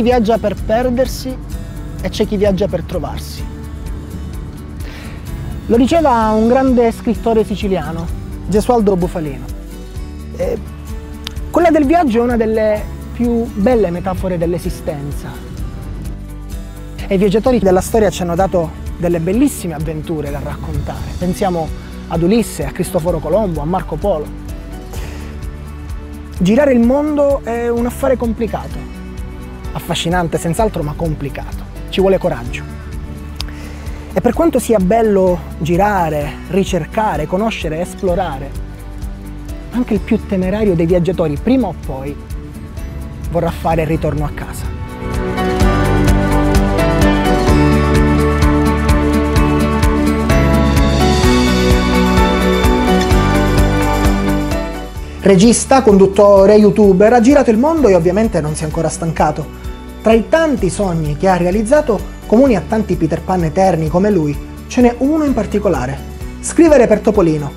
Chi viaggia per perdersi e c'è chi viaggia per trovarsi. Lo diceva un grande scrittore siciliano, Gesualdo Bufalino. E quella del viaggio è una delle più belle metafore dell'esistenza. E i viaggiatori della storia ci hanno dato delle bellissime avventure da raccontare. Pensiamo ad Ulisse, a Cristoforo Colombo, a Marco Polo. Girare il mondo è un affare complicato, affascinante senz'altro ma complicato, ci vuole coraggio. E per quanto sia bello girare, ricercare, conoscere, esplorare, anche il più temerario dei viaggiatori prima o poi vorrà fare il ritorno a casa. Regista, conduttore, youtuber, ha girato il mondo e ovviamente non si è ancora stancato. Tra i tanti sogni che ha realizzato, comuni a tanti Peter Pan eterni come lui, ce n'è uno in particolare. Scrivere per Topolino.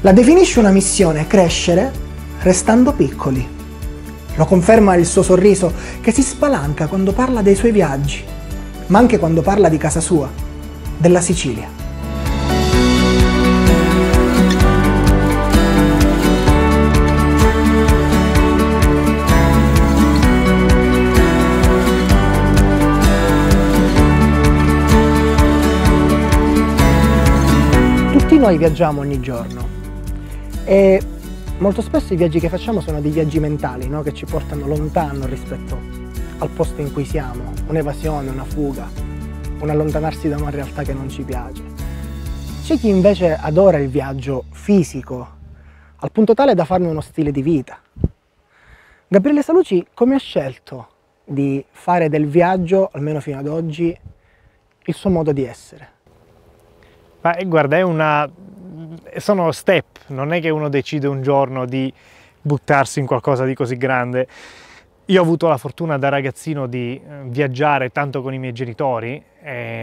La definisce una missione, crescere restando piccoli. Lo conferma il suo sorriso che si spalanca quando parla dei suoi viaggi, ma anche quando parla di casa sua, della Sicilia. Noi viaggiamo ogni giorno e molto spesso i viaggi che facciamo sono dei viaggi mentali, no? che ci portano lontano rispetto al posto in cui siamo, un'evasione, una fuga, un allontanarsi da una realtà che non ci piace. C'è chi invece adora il viaggio fisico, al punto tale da farne uno stile di vita. Gabriele Salucci come ha scelto di fare del viaggio, almeno fino ad oggi, il suo modo di essere? Ma eh, guarda, è una... sono step, non è che uno decide un giorno di buttarsi in qualcosa di così grande. Io ho avuto la fortuna da ragazzino di eh, viaggiare tanto con i miei genitori,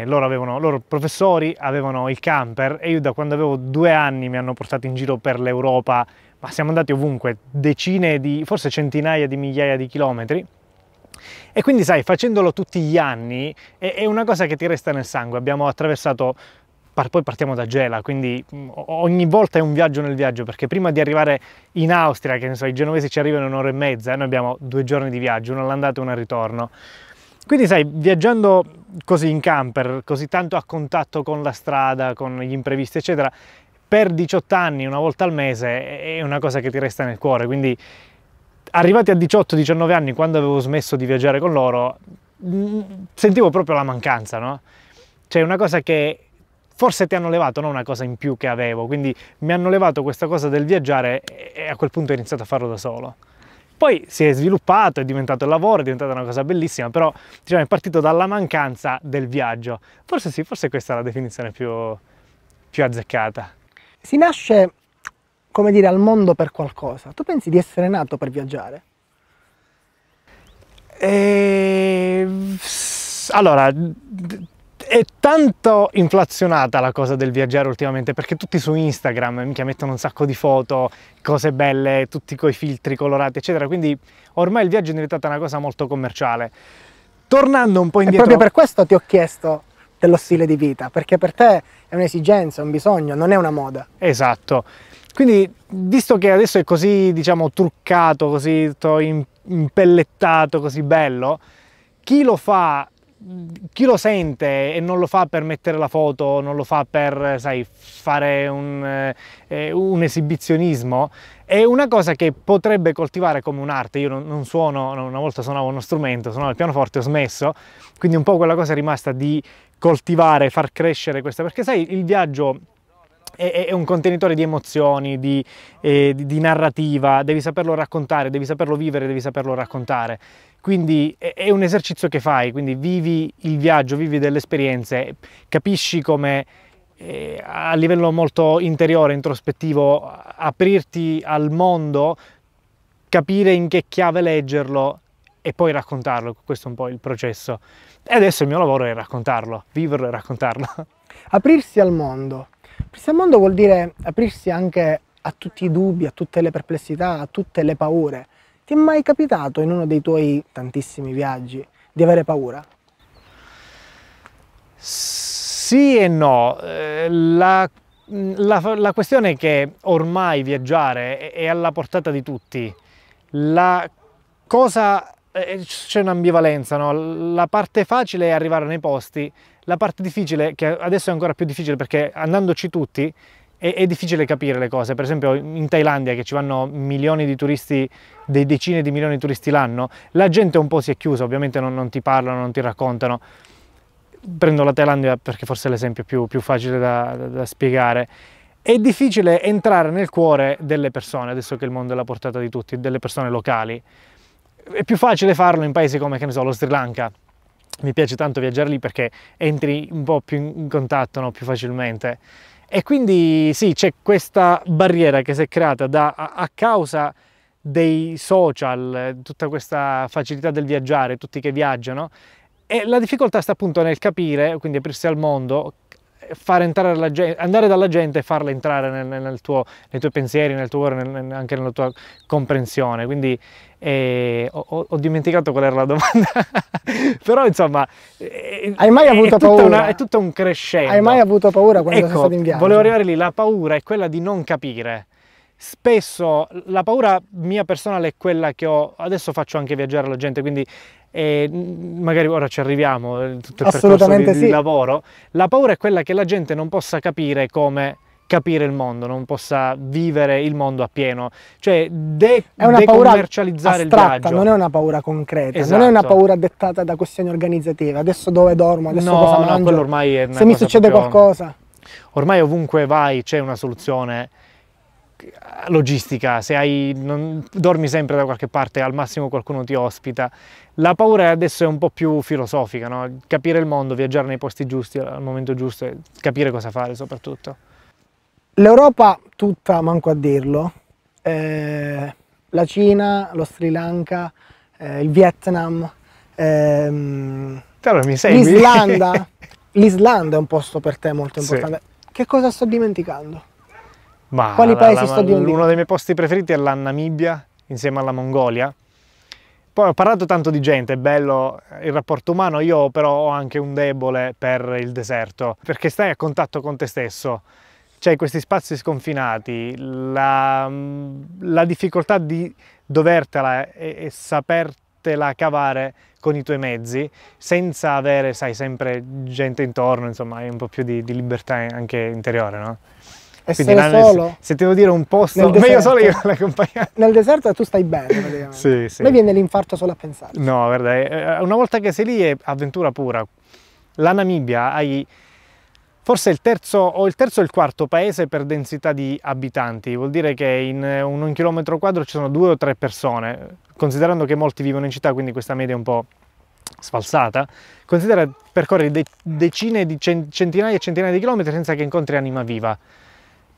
loro, avevano, loro professori avevano il camper e io da quando avevo due anni mi hanno portato in giro per l'Europa, ma siamo andati ovunque, decine di, forse centinaia di migliaia di chilometri. E quindi sai, facendolo tutti gli anni è una cosa che ti resta nel sangue. Abbiamo attraversato poi partiamo da Gela, quindi mm, ogni volta è un viaggio nel viaggio, perché prima di arrivare in Austria, che ne so, i genovesi ci arrivano un'ora e mezza, e noi abbiamo due giorni di viaggio, uno all'andata e uno al ritorno. Quindi sai, viaggiando così in camper, così tanto a contatto con la strada, con gli imprevisti, eccetera, per 18 anni, una volta al mese, è una cosa che ti resta nel cuore. Quindi arrivati a 18-19 anni, quando avevo smesso di viaggiare con loro, mm, sentivo proprio la mancanza, no? Cioè una cosa che forse ti hanno levato no, una cosa in più che avevo, quindi mi hanno levato questa cosa del viaggiare e a quel punto ho iniziato a farlo da solo. Poi si è sviluppato, è diventato il lavoro, è diventata una cosa bellissima, però diciamo, è partito dalla mancanza del viaggio. Forse sì, forse questa è la definizione più, più azzeccata. Si nasce, come dire, al mondo per qualcosa. Tu pensi di essere nato per viaggiare? E... Allora, è tanto inflazionata la cosa del viaggiare ultimamente perché tutti su Instagram mica mettono un sacco di foto, cose belle, tutti coi filtri colorati, eccetera. Quindi ormai il viaggio è diventata una cosa molto commerciale. Tornando un po' indietro. E proprio per questo ti ho chiesto dello stile di vita, perché per te è un'esigenza, un bisogno, non è una moda. Esatto. Quindi, visto che adesso è così, diciamo, truccato, così impellettato, così bello, chi lo fa chi lo sente e non lo fa per mettere la foto, non lo fa per, sai, fare un, eh, un esibizionismo, è una cosa che potrebbe coltivare come un'arte. Io non, non, suono, una volta suonavo uno strumento, suonavo il pianoforte, ho smesso, quindi un po' quella cosa è rimasta di coltivare, far crescere questa, perché sai, il viaggio è, è un contenitore di emozioni, di, eh, di, di narrativa, devi saperlo raccontare, devi saperlo vivere, devi saperlo raccontare. Quindi è un esercizio che fai, quindi vivi il viaggio, vivi delle esperienze, capisci come eh, a livello molto interiore, introspettivo, aprirti al mondo, capire in che chiave leggerlo e poi raccontarlo, questo è un po' il processo. E adesso il mio lavoro è raccontarlo, viverlo e raccontarlo. Aprirsi al mondo. Aprirsi al mondo vuol dire aprirsi anche a tutti i dubbi, a tutte le perplessità, a tutte le paure Ti è mai capitato in uno dei tuoi tantissimi viaggi di avere paura? Sì e no. Eh, la, la, la questione è che ormai viaggiare è, alla portata di tutti. La cosa eh, c'è un'ambivalenza, no? la parte facile è arrivare nei posti, la parte difficile, che adesso è ancora più difficile perché andandoci tutti è, è, difficile capire le cose, per esempio in Thailandia che ci vanno milioni di turisti, dei decine di milioni di turisti l'anno, la gente un po' si è chiusa, ovviamente non, non ti parlano, non ti raccontano, prendo la Thailandia perché forse è l'esempio più, più facile da, da, da spiegare, è difficile entrare nel cuore delle persone, adesso che il mondo è alla portata di tutti, delle persone locali, è più facile farlo in paesi come, so, lo Sri Lanka. Mi piace tanto viaggiare lì perché entri un po' più in contatto no? più facilmente. E quindi sì, c'è questa barriera che si è creata da, a, a causa dei social, tutta questa facilità del viaggiare, tutti che viaggiano, e la difficoltà sta appunto nel capire, quindi aprirsi al mondo, gente, andare dalla gente e farla entrare nel, nel tuo, nei tuoi pensieri, nel tuo cuore, nel, anche nella tua comprensione. Quindi eh, ho, ho, dimenticato qual era la domanda, però insomma... Eh, Hai mai avuto è paura? Una, è tutto un crescendo. Hai mai avuto paura quando ecco, sei stato in viaggio? volevo arrivare lì, la paura è quella di non capire. Spesso la paura mia personale è quella che ho, adesso faccio anche viaggiare la gente, quindi e magari ora ci arriviamo, tutto il percorso di, sì. di lavoro, la paura è quella che la gente non possa capire come capire il mondo, non possa vivere il mondo appieno, cioè de- è una decommercializzare il viaggio. Non è una paura concreta, esatto. non è una paura dettata da questioni organizzative, adesso dove dormo, adesso no, cosa no, mangio, quello ormai è se mi succede proprio... qualcosa. Ormai ovunque vai c'è una soluzione logistica, se hai, non, dormi sempre da qualche parte, al massimo qualcuno ti ospita. La paura adesso è un po' più filosofica, no? capire il mondo, viaggiare nei posti giusti al momento giusto e capire cosa fare soprattutto. L'Europa tutta, manco a dirlo, eh, la Cina, lo Sri Lanka, eh, il Vietnam, ehm, l'Islanda, l'Islanda è un posto per te molto importante. Sì. Che cosa sto dimenticando? Ma Quali la, paesi la, sto dimenticando? Uno dei miei posti preferiti è la Namibia, insieme alla Mongolia. Poi ho parlato tanto di gente, è bello il rapporto umano, io però ho anche un debole per il deserto, perché stai a contatto con te stesso. C'hai questi spazi sconfinati, la, la difficoltà di dovertela e, e sapertela cavare con i tuoi mezzi, senza avere, sai, sempre gente intorno, insomma, hai un po' più di, di libertà anche interiore, no? Quindi essere solo. Se devo dire un posto, meglio solo io l'accompagnante. Nel deserto tu stai bene praticamente. sì, sì. Me viene l'infarto solo a pensare. No, guarda, una volta che sei lì è avventura pura. La Namibia hai forse il terzo o il terzo o il quarto paese per densità di abitanti, vuol dire che in un chilometro quadro ci sono due o tre persone, considerando che molti vivono in città, quindi questa media è un po' sfalsata, considera percorrere decine di centinaia e centinaia di chilometri senza che incontri anima viva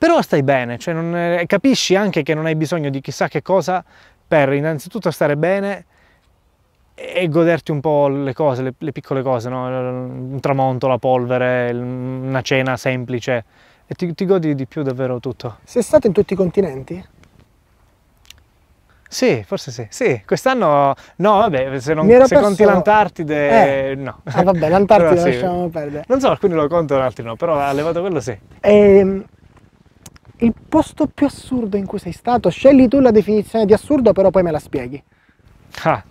però stai bene, cioè non, eh, capisci anche che non hai bisogno di chissà che cosa per innanzitutto stare bene e goderti un po' le cose, le, le piccole cose, no? un tramonto, la polvere, una cena semplice e ti, ti godi di più davvero tutto. Sei stato in tutti i continenti? Sì, forse sì. Sì, quest'anno no, vabbè, se, non, se conti l'Antartide, eh. no. Ah, vabbè, l'Antartide lasciamo perdere. Non so, alcuni lo contano, altri no, però ha levato quello sì. Ehm il posto più assurdo in cui sei stato? Scegli tu la definizione di assurdo, però poi me la spieghi. Ah,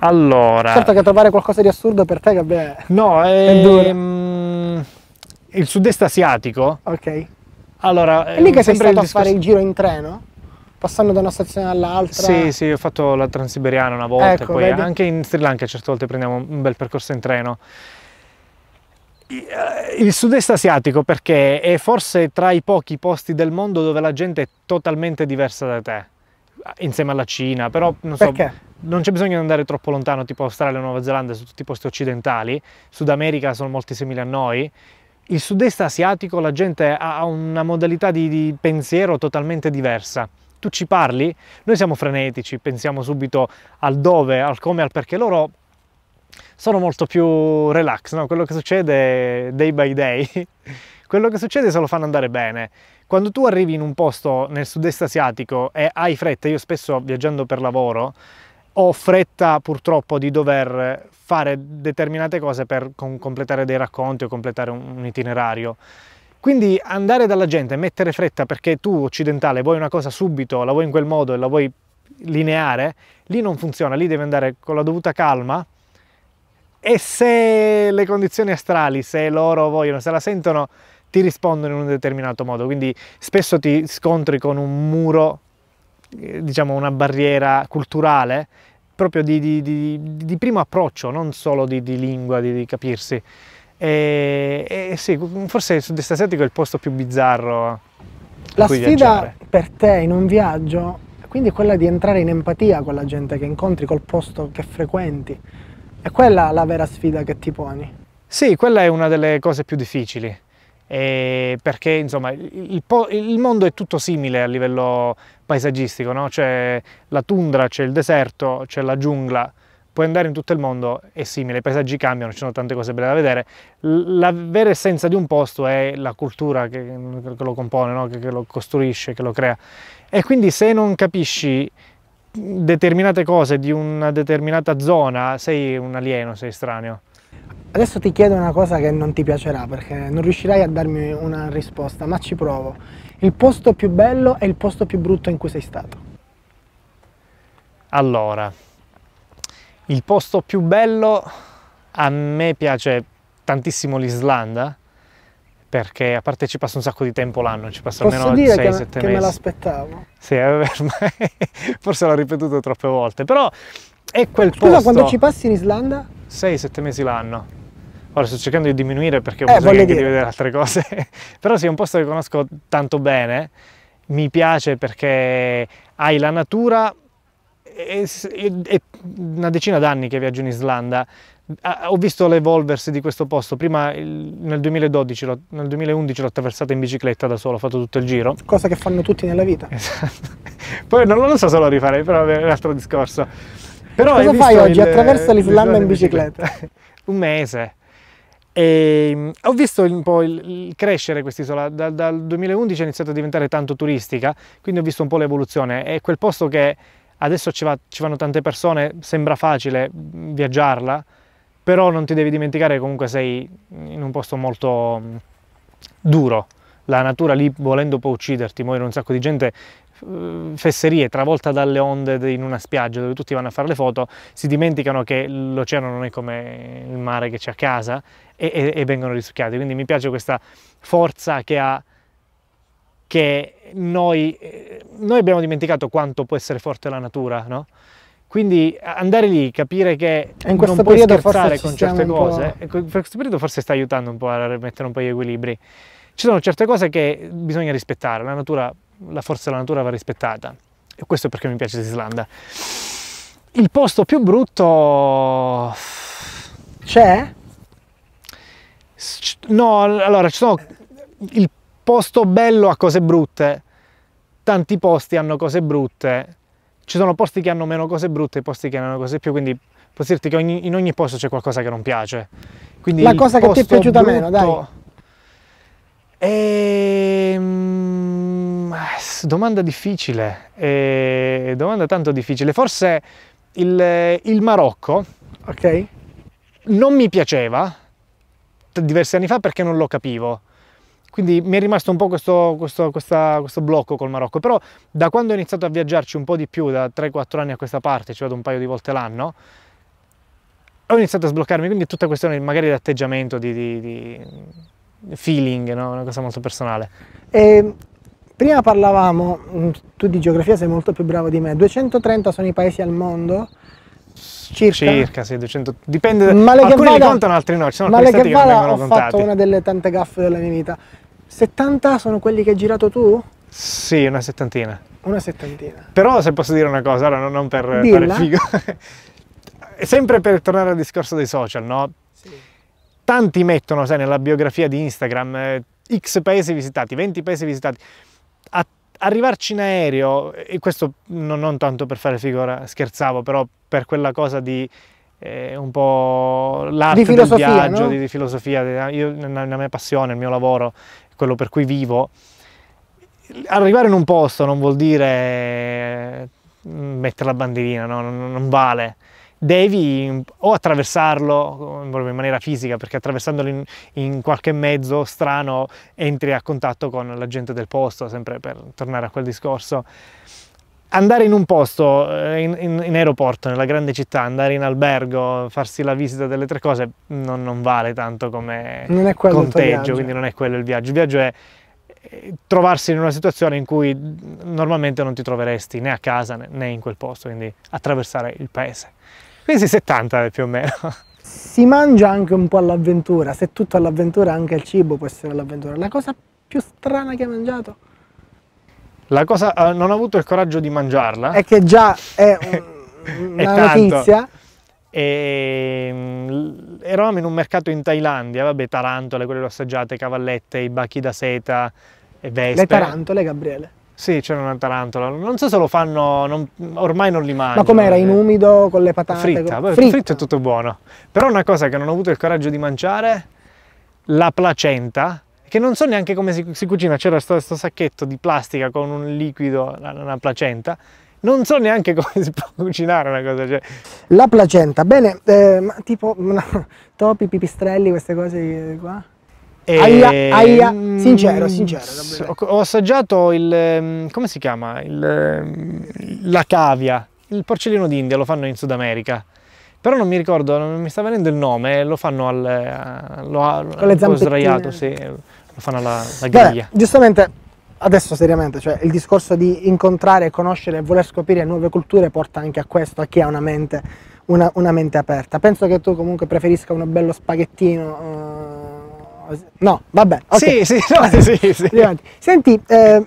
allora... Certo che trovare qualcosa di assurdo per te, vabbè, no, è, duro. Ehm, il sud-est asiatico. Ok. Allora, è lì che sei stato discorso... a fare il giro in treno? Passando da una stazione all'altra? Sì, sì, ho fatto la Transiberiana una volta, ecco, poi vedi? anche in Sri Lanka certe volte prendiamo un bel percorso in treno. Eh, il sud-est asiatico perché è forse tra i pochi posti del mondo dove la gente è totalmente diversa da te, insieme alla Cina, però non so, non c'è bisogno di andare troppo lontano, tipo Australia e Nuova Zelanda, su tutti i posti occidentali, Sud America sono molti simili a noi, il sud-est asiatico la gente ha una modalità di, di pensiero totalmente diversa. Tu ci parli, noi siamo frenetici, pensiamo subito al dove, al come, al perché, loro sono molto più relax, no? quello che succede day by day, quello che succede se lo fanno andare bene. quando tu arrivi in un posto nel sud-est asiatico e hai fretta, io spesso viaggiando per lavoro ho fretta purtroppo di dover fare determinate cose per completare dei racconti o completare un, itinerario. Quindi andare dalla gente mettere fretta perché tu occidentale vuoi una cosa subito, la vuoi in quel modo e la vuoi lineare, lì non funziona, lì devi andare con la dovuta calma e se le condizioni astrali, se loro vogliono, se la sentono, ti rispondono in un determinato modo. Quindi spesso ti scontri con un muro, eh, diciamo una barriera culturale, proprio di, di, di, di primo approccio, non solo di, lingua, di, capirsi. E, e, sì, forse il sud-est asiatico è il posto più bizzarro. La sfida viaggiare. per te in un viaggio quindi è quella di entrare in empatia con la gente che incontri, col posto che frequenti. È quella la vera sfida che ti poni. Sì, quella è una delle cose più difficili. Eh, perché insomma il, il, mondo è tutto simile a livello paesaggistico, no? c'è la tundra, c'è il deserto, c'è la giungla, puoi andare in tutto il mondo, è simile, i paesaggi cambiano, ci sono tante cose belle da vedere. La vera essenza di un posto è la cultura che, che lo compone, no? che, che lo costruisce, che lo crea. E quindi se non capisci determinate cose di una determinata zona, sei un alieno, sei estraneo. Adesso ti chiedo una cosa che non ti piacerà perché non riuscirai a darmi una risposta, ma ci provo. Il posto più bello e il posto più brutto in cui sei stato? Allora, il posto più bello a me piace tantissimo l'Islanda perché a parte ci passa un sacco di tempo l'anno, ci passa Posso almeno 6-7 mesi. che me l'aspettavo. Sì, forse l'ho ripetuto troppe volte, però è quel Scusa, posto... quando ci passi in Islanda? 6-7 mesi l'anno. Ora sto cercando di diminuire perché ho eh, bisogno anche di vedere altre cose, però sì, è un posto che conosco tanto bene, mi piace perché hai la natura, è, è una decina d'anni che viaggio in Islanda, ho visto l'evolversi di questo posto, prima nel 2012, nel 2011 l'ho attraversata in bicicletta da solo, ho fatto tutto il giro. Cosa che fanno tutti nella vita. Esatto. Poi non, lo so se lo rifarei, però è un altro discorso. Però Cosa fai oggi? Il, Attraversa l'Islanda in bicicletta? bicicletta. un mese. E mm, ho visto un po' il, il crescere quest'isola, da, dal 2011 è iniziato a diventare tanto turistica, quindi ho visto un po' l'evoluzione. È quel posto che adesso ci, va, ci vanno tante persone, sembra facile viaggiarla, però non ti devi dimenticare che comunque sei in un posto molto mm, duro, la natura lì volendo può ucciderti, muore un sacco di gente, eh, fesserie travolta dalle onde in una spiaggia dove tutti vanno a fare le foto, si dimenticano che l'oceano non è come il mare che c'è a casa e, e, e vengono risucchiati, quindi mi piace questa forza che ha che noi, eh, noi abbiamo dimenticato quanto può essere forte la natura, no? Quindi andare lì, capire che in non puoi scherzare con certe cose, in questo periodo forse sta aiutando un po' a rimettere un po' gli equilibri. Ci sono certe cose che bisogna rispettare, la, natura, la forza della natura va rispettata e questo è perché mi piace l'Islanda. Il posto più brutto... C'è? No, allora ci sono... Il posto bello ha cose brutte, tanti posti hanno cose brutte, ci sono posti che hanno meno cose brutte e posti che hanno cose più, quindi posso dirti che ogni, in ogni posto c'è qualcosa che non piace. Quindi La cosa che ti è piaciuta brutto... meno, dai. Ehm... Domanda difficile, ehm... domanda tanto difficile. Forse il, il Marocco Ok. non mi piaceva diversi anni fa perché non lo capivo quindi mi è rimasto un po' questo, questo, questa, questo, blocco col Marocco, però da quando ho iniziato a viaggiarci un po' di più, da 3-4 anni a questa parte, ci vado un paio di volte l'anno, ho iniziato a sbloccarmi, quindi è tutta questione magari di atteggiamento, di, di, di feeling, no? una cosa molto personale. E prima parlavamo, mm, tu di geografia sei molto più bravo di me, 230 sono i paesi al mondo, Circa? Circa, sì, 200. Dipende, male alcuni vada, li contano, altri no. Ci sono male che, che vada, non ho contati. fatto una delle tante gaffe della mia vita. 70 sono quelli che hai girato tu? Sì, una settantina. Una settantina. Però se posso dire una cosa, ora non per Dilla. fare figo. Sempre per tornare al discorso dei social, no? Sì. Tanti mettono, sai, nella biografia di Instagram eh, X paesi visitati, 20 paesi visitati. A arrivarci in aereo, e questo non, non tanto per fare figura, scherzavo, però per quella cosa di eh, un po' l'arte del viaggio, no? di, di, filosofia, io, la mia passione, il mio lavoro, quello per cui vivo, arrivare in un posto non vuol dire mm, mettere la bandierina, no? non, vale devi o attraversarlo in maniera fisica, perché attraversandolo in, in, qualche mezzo strano entri a contatto con la gente del posto, sempre per tornare a quel discorso. Andare in un posto, eh, in, in, in aeroporto, nella grande città, andare in albergo, farsi la visita delle tre cose, non, non vale tanto come conteggio, quindi non è quello il viaggio. Il viaggio è eh, trovarsi in una situazione in cui normalmente non ti troveresti né a casa né in quel posto, quindi attraversare il paese. Quindi 70 più o meno. Si mangia anche un po' all'avventura, se tutto all'avventura anche il cibo può essere all'avventura. La cosa più strana che hai mangiato? La cosa, uh, non ho avuto il coraggio di mangiarla. È che già è un, una è notizia. E, um, eravamo in un mercato in Thailandia, vabbè, tarantole, quelle assaggiate, cavallette, i bachi da seta e vespe. Le tarantole, Gabriele? Sì, c'era una tarantola. Non so se lo fanno, non, ormai non li mangio. Ma com'era? In umido, con le patate? Fritta, con... fritta. fritto è tutto buono. Però una cosa che non ho avuto il coraggio di mangiare, la placenta, che non so neanche come si, si cucina. C'era questo sacchetto di plastica con un liquido, una placenta. Non so neanche come si può cucinare una cosa. Cioè. La placenta, bene, eh, ma tipo no, topi, pipistrelli, queste cose qua? E, aia, aia, sincero, sincero. Davvero. Ho assaggiato il, ehm, come si chiama? Il, ehm, la cavia, il porcellino d'India, lo fanno in Sud America. Però non mi ricordo, non mi sta venendo il nome, lo fanno al, eh, lo, Con le zampettine. sdraiato, sì, lo fanno alla, alla griglia. Beh, giustamente, adesso seriamente, cioè il discorso di incontrare, conoscere e voler scoprire nuove culture porta anche a questo, a chi ha una mente, una, una mente aperta. Penso che tu comunque preferisca uno bello spaghettino... Uh, No, vabbè. Okay. Sì, sì, no, sì, sì. Senti, eh,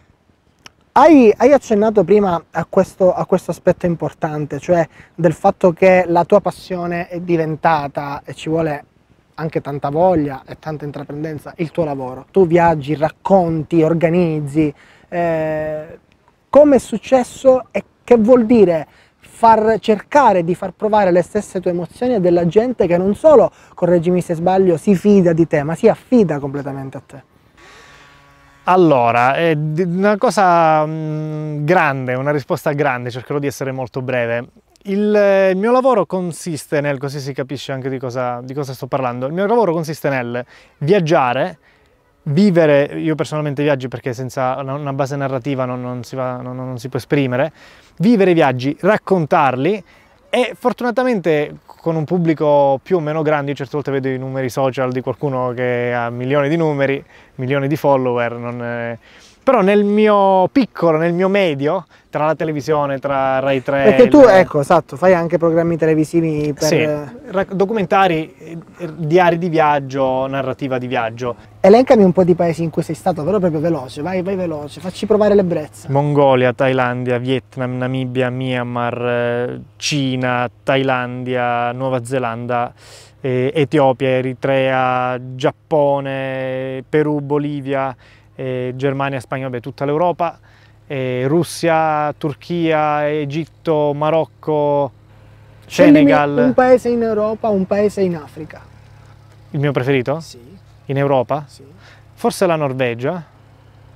hai, hai, accennato prima a questo, a questo, aspetto importante, cioè del fatto che la tua passione è diventata, e ci vuole anche tanta voglia e tanta intraprendenza, il tuo lavoro. Tu viaggi, racconti, organizzi. Eh, come è successo e che vuol dire far cercare di far provare le stesse tue emozioni a della gente che non solo, correggimi se sbaglio, si fida di te, ma si affida completamente a te. Allora, è una cosa mm, grande, una risposta grande, cercherò di essere molto breve. Il, il, mio lavoro consiste nel, così si capisce anche di cosa, di cosa sto parlando, il mio lavoro consiste nel viaggiare, vivere, io personalmente viaggio perché senza una base narrativa non, non, si, va, non, non si può esprimere, vivere i viaggi, raccontarli e fortunatamente con un pubblico più o meno grande, io certe volte vedo i numeri social di qualcuno che ha milioni di numeri, milioni di follower, non, però nel mio piccolo, nel mio medio, tra la televisione, tra Rai 3... Perché tu, ecco, esatto, fai anche programmi televisivi per... Sì, documentari, eh, diari di viaggio, narrativa di viaggio. Elencami un po' di paesi in cui sei stato, però proprio veloce, vai, vai veloce, facci provare l'ebbrezza. Mongolia, Thailandia, Vietnam, Namibia, Myanmar, eh, Cina, Thailandia, Nuova Zelanda, eh, Etiopia, Eritrea, Giappone, Perù, Bolivia eh, Germania, Spagna, vabbè, tutta l'Europa, eh, Russia, Turchia, Egitto, Marocco, Senegal. Un paese in Europa, un paese in Africa. Il mio preferito? Sì. In Europa? Sì. Forse la Norvegia.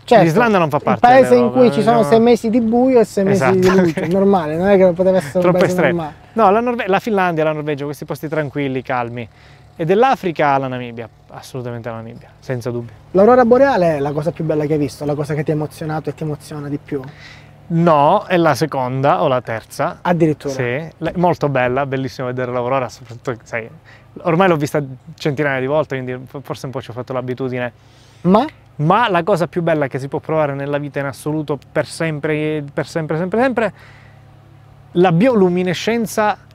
Certo, L'Islanda non fa parte. Un paese in cui ci sono sei mesi di buio e sei mesi esatto. di luce, normale, non è che poteva essere Troppo un paese estremo. normale. No, la, la Finlandia, la Norvegia, questi posti tranquilli, calmi. E dell'Africa la Namibia, assolutamente la Namibia, senza dubbio. L'aurora boreale è la cosa più bella che hai visto, la cosa che ti ha emozionato e ti emoziona di più? No, è la seconda o la terza. Addirittura? Sì, molto bella, bellissimo vedere l'aurora, soprattutto, sai, ormai l'ho vista centinaia di volte, quindi forse un po' ci ho fatto l'abitudine. Ma? Ma la cosa più bella che si può provare nella vita in assoluto, per sempre, per sempre, sempre, sempre, la bioluminescenza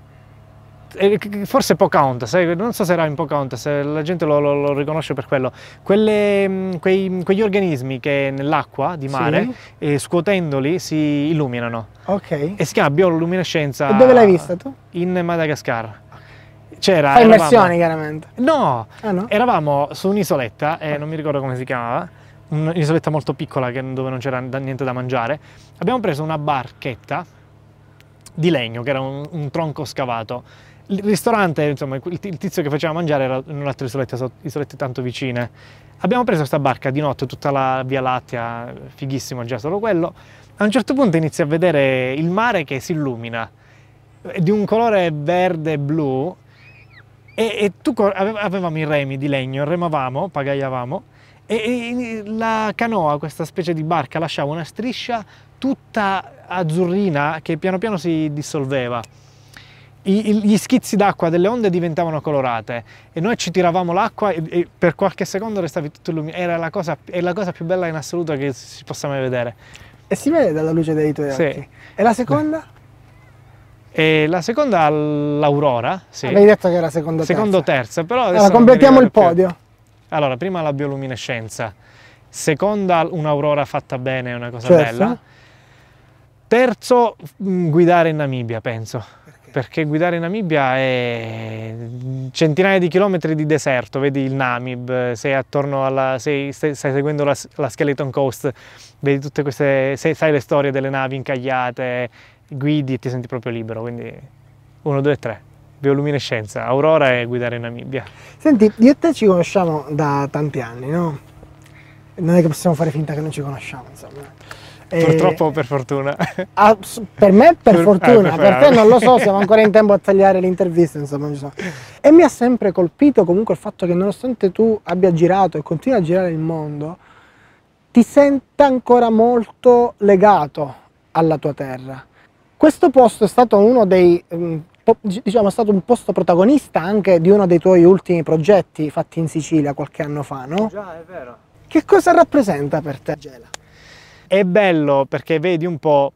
forse Pocahontas, eh? non so se era in Pocahontas, la gente lo, lo, lo riconosce per quello, Quelle, mm, quei, quegli organismi che nell'acqua di mare, sì. eh, scuotendoli, si illuminano. Ok. E si chiama bioluminescenza. E dove l'hai vista tu? In Madagascar. C'era... Fai immersioni chiaramente. No, ah, no, eravamo su un'isoletta, eh, non mi ricordo come si chiamava, un'isoletta molto piccola che, dove non c'era niente da mangiare. Abbiamo preso una barchetta di legno, che era un, un tronco scavato. Il ristorante, insomma, il, tizio che faceva mangiare era in un'altra isoletta, isolette tanto vicine. Abbiamo preso questa barca di notte, tutta la Via Lattea, fighissimo già solo quello. A un certo punto inizi a vedere il mare che si illumina, di un colore verde e blu, e, e tu avevamo i remi di legno, remavamo, pagaiavamo, e, e la canoa, questa specie di barca, lasciava una striscia tutta azzurrina che piano piano si dissolveva. Gli schizzi d'acqua delle onde diventavano colorate e noi ci tiravamo l'acqua e, e, per qualche secondo restavi tutto illuminato. Era la cosa, è la cosa più bella in assoluto che si possa mai vedere. E si vede dalla luce dei tuoi sì. occhi. E la seconda? E la seconda l'Aurora, sì. Avevi detto che era seconda Secondo terza, però Allora, completiamo il podio. Più. Allora, prima la bioluminescenza, seconda un'aurora fatta bene, è una cosa certo. bella. Terzo, mm, guidare in Namibia, penso. Perché? Guidare in Namibia è centinaia di chilometri di deserto, vedi il Namib, sei attorno alla, sei, stai, seguendo la, la, Skeleton Coast, vedi tutte queste, sei, sai le storie delle navi incagliate, guidi e ti senti proprio libero, quindi uno, due, tre bioluminescenza, Aurora e guidare in Namibia. Senti, io e te ci conosciamo da tanti anni, no? Non è che possiamo fare finta che non ci conosciamo, insomma. Purtroppo per fortuna. Ah, per me per per, fortuna, eh, per, te non lo so, siamo ancora in tempo a tagliare l'intervista, insomma. E mi ha sempre colpito comunque il fatto che nonostante tu abbia girato e continui a girare il mondo, ti senta ancora molto legato alla tua terra. Questo posto è stato uno dei mm, diciamo, è stato un posto protagonista anche di uno dei tuoi ultimi progetti fatti in Sicilia qualche anno fa, no? Già, è vero. Che cosa rappresenta per te Gela? È bello perché vedi un po'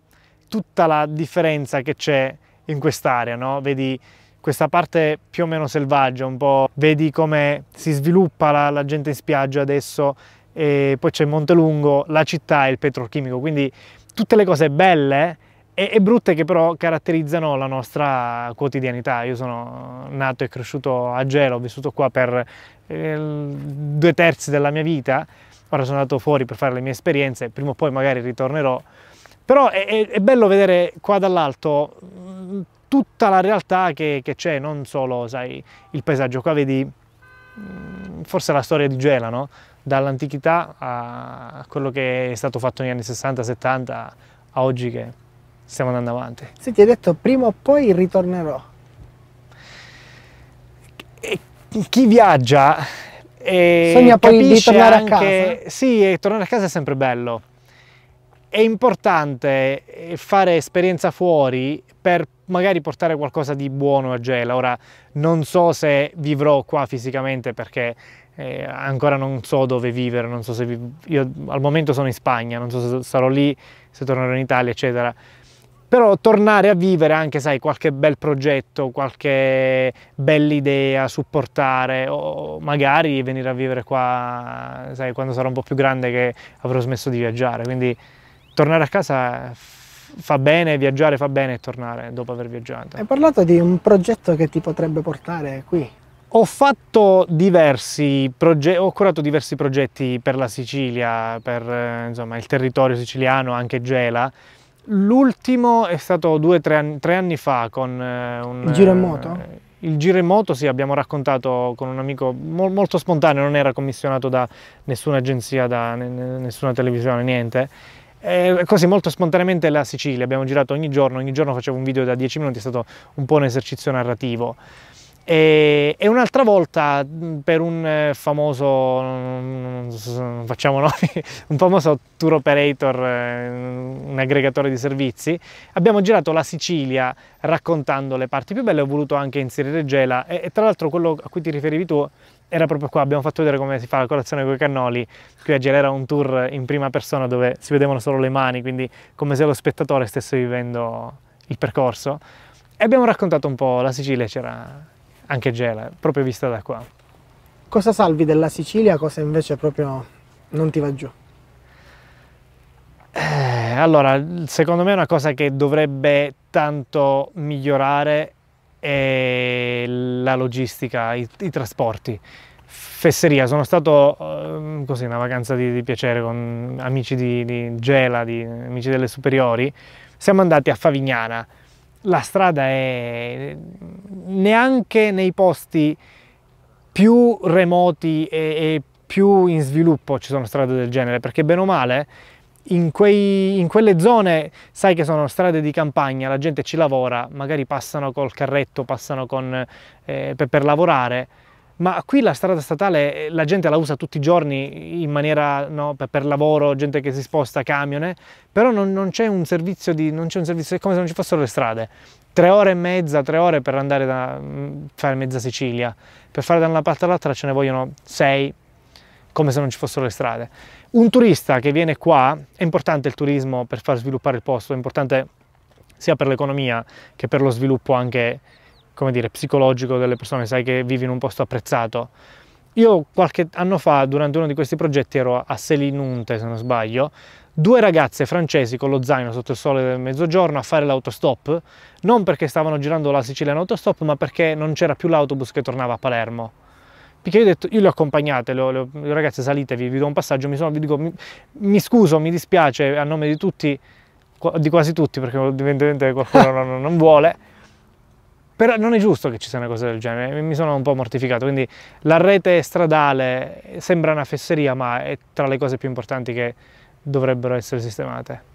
tutta la differenza che c'è in quest'area, no? Vedi questa parte più o meno selvaggia, un po' vedi come si sviluppa la, la gente in spiaggia adesso, e poi c'è Montelungo, la città e il petrolchimico, quindi tutte le cose belle e, e, brutte che però caratterizzano la nostra quotidianità. Io sono nato e cresciuto a Gelo, ho vissuto qua per eh, due terzi della mia vita, ora sono andato fuori per fare le mie esperienze, prima o poi magari ritornerò, però è, è, è bello vedere qua dall'alto mm, tutta la realtà che, che c'è, non solo sai, il paesaggio, qua vedi mm, forse la storia di Gela, no? dall'antichità a quello che è stato fatto negli anni 60-70 a oggi che stiamo andando avanti. Se ti hai detto prima o poi ritornerò. E chi viaggia e Sogna poi di tornare anche, a casa? Sì, e tornare a casa è sempre bello. È importante fare esperienza fuori per magari portare qualcosa di buono a Gela. Ora non so se vivrò qua fisicamente perché eh, ancora non so dove vivere, non so se vi... io al momento sono in Spagna, non so se sarò lì, se tornerò in Italia, eccetera però tornare a vivere anche, sai, qualche bel progetto, qualche bella idea, supportare o magari venire a vivere qua, sai, quando sarò un po' più grande che avrò smesso di viaggiare, quindi tornare a casa fa bene, viaggiare fa bene e tornare dopo aver viaggiato. Hai parlato di un progetto che ti potrebbe portare qui? Ho fatto diversi progetti, ho curato diversi progetti per la Sicilia, per eh, insomma, il territorio siciliano, anche Gela, L'ultimo è stato due o tre, tre anni, fa con eh, un... Il giro in moto? Eh, il giro in moto, sì, abbiamo raccontato con un amico mo molto spontaneo, non era commissionato da nessuna agenzia, da nessuna televisione, niente. E così molto spontaneamente la Sicilia, abbiamo girato ogni giorno, ogni giorno facevo un video da 10 minuti, è stato un po' un esercizio narrativo. E, e un'altra volta per un eh, famoso, non facciamo nomi, un famoso tour operator, eh, un aggregatore di servizi, abbiamo girato la Sicilia raccontando le parti più belle, ho voluto anche inserire Gela. E, e tra l'altro quello a cui ti riferivi tu era proprio qua, abbiamo fatto vedere come si fa la colazione con i cannoli, qui a Gela era un tour in prima persona dove si vedevano solo le mani, quindi come se lo spettatore stesse vivendo il percorso. E abbiamo raccontato un po' la Sicilia, c'era anche Gela, proprio vista da qua. Cosa salvi della Sicilia, cosa invece proprio non ti va giù? Eh, allora, secondo me una cosa che dovrebbe tanto migliorare è la logistica, i, i trasporti. Fesseria, sono stato eh, così una vacanza di, di, piacere con amici di, di Gela, di, amici delle superiori, siamo andati a Favignana la strada è neanche nei posti più remoti e, e più in sviluppo ci sono strade del genere, perché bene o male in, quei, in, quelle zone sai che sono strade di campagna, la gente ci lavora, magari passano col carretto, passano con, eh, per, per, lavorare, ma qui la strada statale la gente la usa tutti i giorni in maniera no, per, lavoro, gente che si sposta, camione, però non, non c'è un servizio di, un servizio, è come se non ci fossero le strade. Tre ore e mezza, tre ore per andare a mm, fare mezza Sicilia, per fare da una parte all'altra ce ne vogliono sei, come se non ci fossero le strade. Un turista che viene qua, è importante il turismo per far sviluppare il posto, è importante sia per l'economia che per lo sviluppo anche, come dire, psicologico delle persone, sai che vivi in un posto apprezzato. Io qualche anno fa, durante uno di questi progetti, ero a Selinunte, se non sbaglio, due ragazze francesi con lo zaino sotto il sole del mezzogiorno a fare l'autostop, non perché stavano girando la Sicilia in autostop, ma perché non c'era più l'autobus che tornava a Palermo perché io, ho detto, io le ho accompagnate, le, le, le ragazze salitevi, vi do un passaggio, mi, sono, vi dico, mi, mi, scuso, mi dispiace a nome di tutti, di quasi tutti, perché evidentemente qualcuno non, non vuole, però non è giusto che ci sia una cosa del genere, mi sono un po' mortificato, quindi la rete stradale sembra una fesseria, ma è tra le cose più importanti che dovrebbero essere sistemate.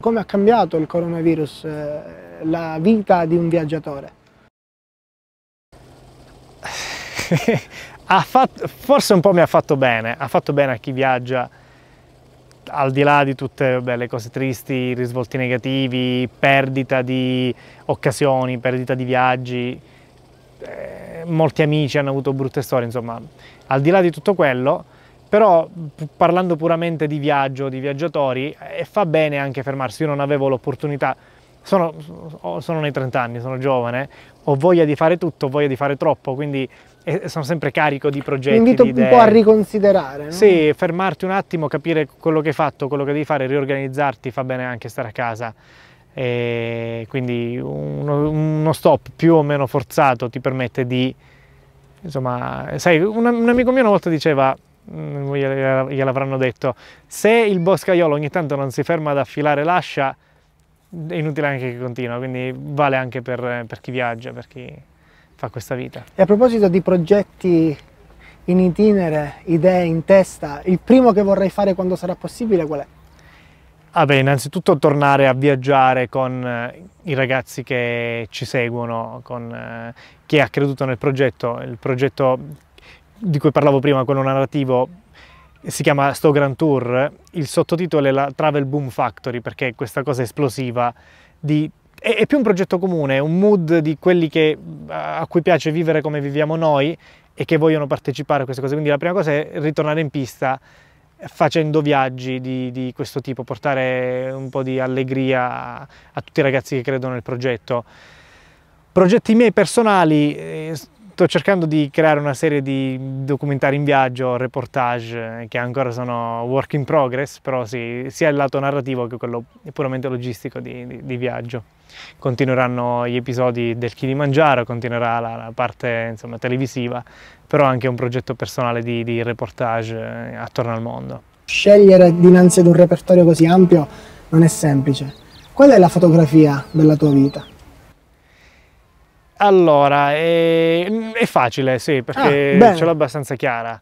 Come ha cambiato il coronavirus eh, la vita di un viaggiatore? fatto, forse un po' mi ha fatto bene, ha fatto bene a chi viaggia, al di là di tutte vabbè, le cose tristi, risvolti negativi, perdita di occasioni, perdita di viaggi, eh, molti amici hanno avuto brutte storie, insomma, al di là di tutto quello, però parlando puramente di viaggio, di viaggiatori, eh, fa bene anche fermarsi, io non avevo l'opportunità, sono, sono nei 30 anni, sono giovane, ho voglia di fare tutto, ho voglia di fare troppo, quindi e sono sempre carico di progetti. Ti invito un po' a riconsiderare. No? Sì, fermarti un attimo, capire quello che hai fatto, quello che devi fare, riorganizzarti, fa bene anche stare a casa. E quindi uno, uno stop più o meno forzato ti permette di, insomma, sai, un, un amico mio una volta diceva, mm, gliel'avranno detto, se il boscaiolo ogni tanto non si ferma ad affilare l'ascia, è inutile anche che continua, quindi vale anche per, per chi viaggia, per chi fa questa vita. E a proposito di progetti in itinere, idee in testa, il primo che vorrei fare quando sarà possibile qual è? Ah beh, innanzitutto tornare a viaggiare con eh, i ragazzi che ci seguono, con eh, chi ha creduto nel progetto. Il progetto di cui parlavo prima, quello narrativo, si chiama Sto Grand Tour. Il sottotitolo è la Travel Boom Factory perché è questa cosa esplosiva di è, è più un progetto comune, un mood di quelli che, a cui piace vivere come viviamo noi e che vogliono partecipare a queste cose. Quindi la prima cosa è ritornare in pista facendo viaggi di, di questo tipo, portare un po' di allegria a, a, tutti i ragazzi che credono nel progetto. Progetti miei personali, eh, sto cercando di creare una serie di documentari in viaggio, reportage, eh, che ancora sono work in progress, però sì, sia il lato narrativo che quello puramente logistico di, di, di viaggio. Continueranno gli episodi del Kilimangiaro, continuerà la, la parte insomma, televisiva, però anche un progetto personale di, di reportage eh, attorno al mondo. Scegliere dinanzi ad un repertorio così ampio non è semplice. Qual è la fotografia della tua vita? Allora, è, è facile, sì, perché ah, ce l'ho abbastanza chiara.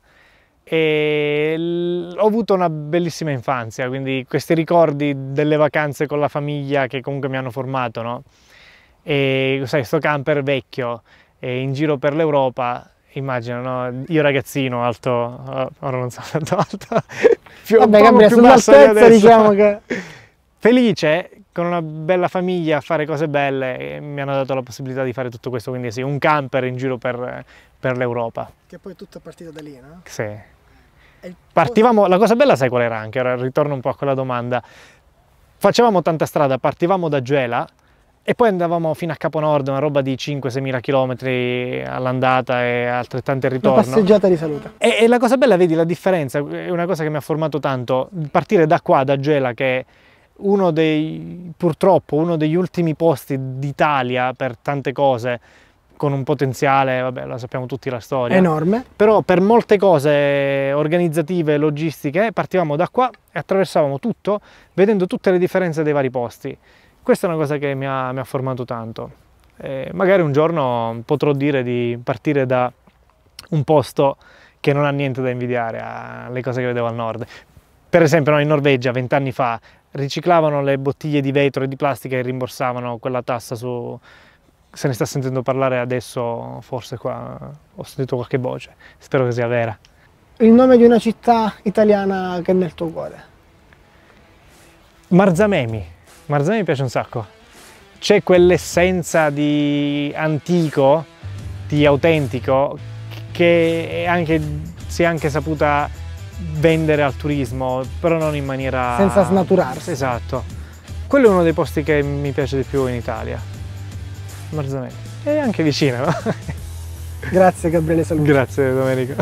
E ho avuto una bellissima infanzia, quindi questi ricordi delle vacanze con la famiglia che comunque mi hanno formato, no? E sai, sto camper vecchio, in giro per l'Europa, immagino, no? Io ragazzino, alto, ora non so quanto alto, più, Vabbè, Gabriele, sull'altezza diciamo che... Felice, con una bella famiglia a fare cose belle e mi hanno dato la possibilità di fare tutto questo, quindi sì, un camper in giro per, per l'Europa. Che poi tutto è partito da lì, no? Sì. Partivamo, la cosa bella sai qual era anche, ora ritorno un po' a quella domanda, facevamo tanta strada, partivamo da Gela e poi andavamo fino a Caponord, una roba di 5-6 mila chilometri all'andata e altrettante al ritorno. Una passeggiata di salute. E, e, la cosa bella, vedi la differenza, è una cosa che mi ha formato tanto, partire da qua, da Gela, che uno dei, purtroppo, uno degli ultimi posti d'Italia per tante cose, con un potenziale, vabbè, la sappiamo tutti la storia. Enorme. Però per molte cose organizzative, logistiche, partivamo da qua e attraversavamo tutto, vedendo tutte le differenze dei vari posti. questa è una cosa che mi ha, mi ha formato tanto. E magari un giorno potrò dire di partire da un posto che non ha niente da invidiare alle cose che vedevo al nord. Per esempio no, in Norvegia vent'anni fa riciclavano le bottiglie di vetro e di plastica e rimborsavano quella tassa su... Se ne sta sentendo parlare adesso, forse qua ho sentito qualche voce, spero che sia vera. Il nome di una città italiana che è nel tuo cuore? Marzamemi. Marzamemi mi piace un sacco. C'è quell'essenza di antico, di autentico, che anche, si è anche saputa vendere al turismo, però non in maniera... Senza snaturarsi. Esatto. Quello è uno dei posti che mi piace di più in Italia. Marzamemi. E anche vicino. Grazie Gabriele Saluti. Grazie Domenico.